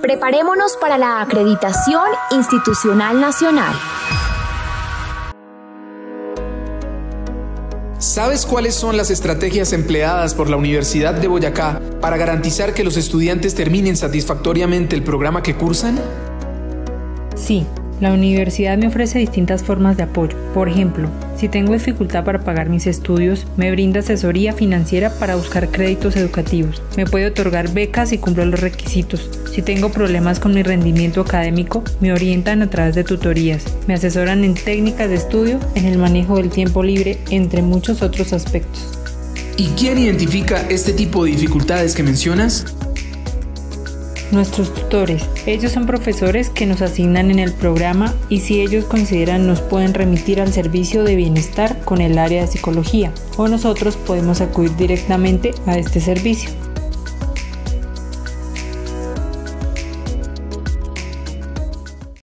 Preparémonos para la acreditación institucional nacional. ¿Sabes cuáles son las estrategias empleadas por la Universidad de Boyacá para garantizar que los estudiantes terminen satisfactoriamente el programa que cursan? Sí, la universidad me ofrece distintas formas de apoyo. Por ejemplo, si tengo dificultad para pagar mis estudios, me brinda asesoría financiera para buscar créditos educativos. Me puede otorgar becas si cumplo los requisitos. Si tengo problemas con mi rendimiento académico, me orientan a través de tutorías. Me asesoran en técnicas de estudio, en el manejo del tiempo libre, entre muchos otros aspectos. ¿Y quién identifica este tipo de dificultades que mencionas? Nuestros tutores. Ellos son profesores que nos asignan en el programa y si ellos consideran nos pueden remitir al servicio de bienestar con el área de psicología o nosotros podemos acudir directamente a este servicio.